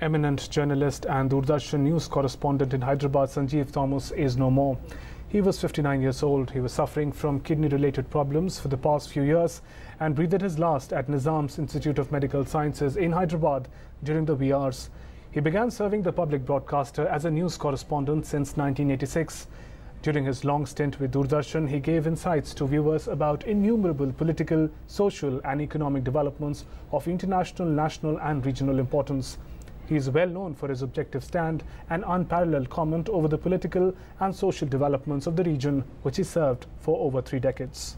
Eminent journalist and Doordarshan news correspondent in Hyderabad, Sanjiv Thomas, is no more. He was 59 years old. He was suffering from kidney related problems for the past few years and breathed his last at Nizam's Institute of Medical Sciences in Hyderabad during the hours. He began serving the public broadcaster as a news correspondent since 1986. During his long stint with Doordarshan, he gave insights to viewers about innumerable political, social, and economic developments of international, national, and regional importance. He is well known for his objective stand and unparalleled comment over the political and social developments of the region, which he served for over three decades.